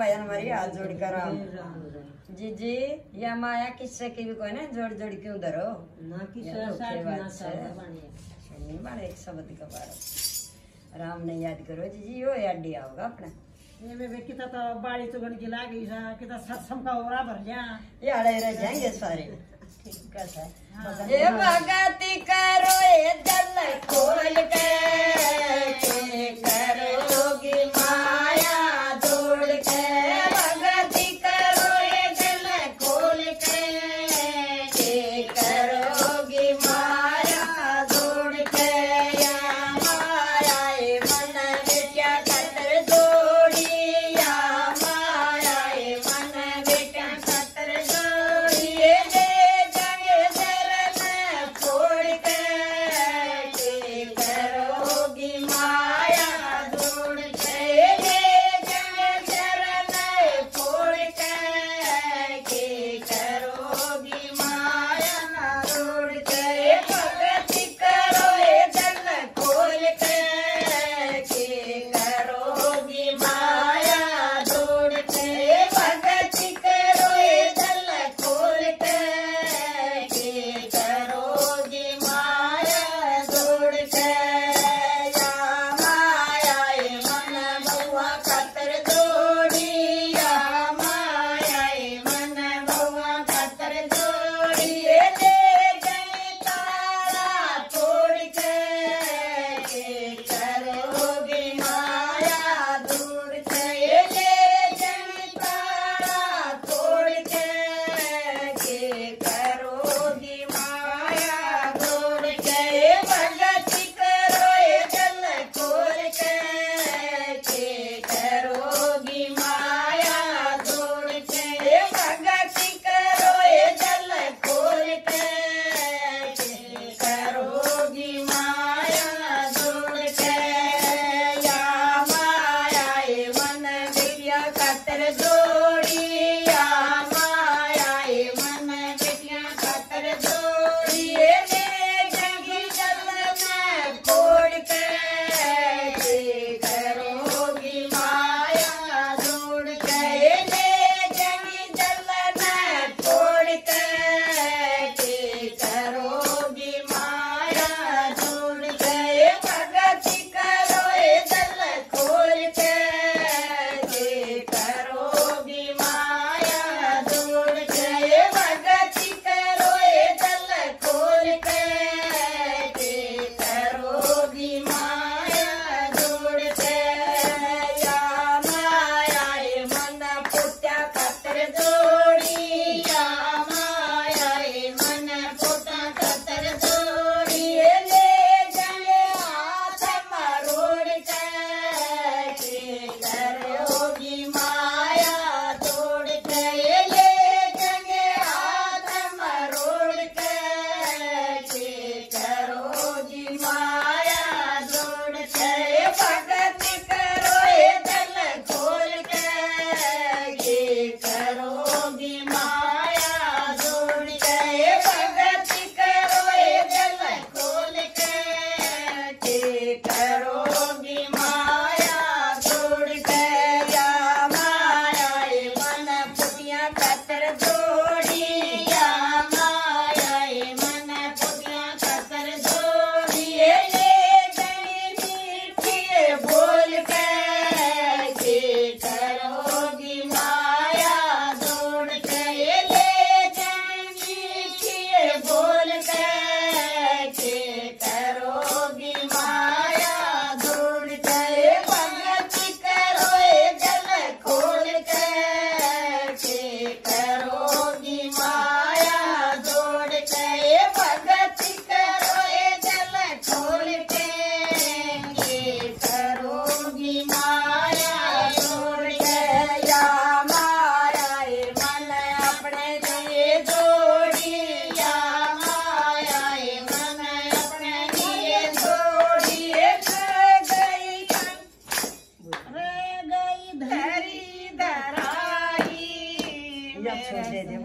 भजन हमारी हाथ जोड़ कर। जी जी या माया किस्से की भी कोई ना जोड़ जोड़ क्यों धरो एक शब्द का बार। राम ने याद करो जी जी यो याद डी आओगा अपना। ये बे किता तो बाड़ी तो गण की लाग ईसा किता सत्संग का ओरा भर जा ये आड़े रह जाएँगे सारे। ठीक है। सर ये भगत करो ये दल कोल के।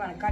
going to cut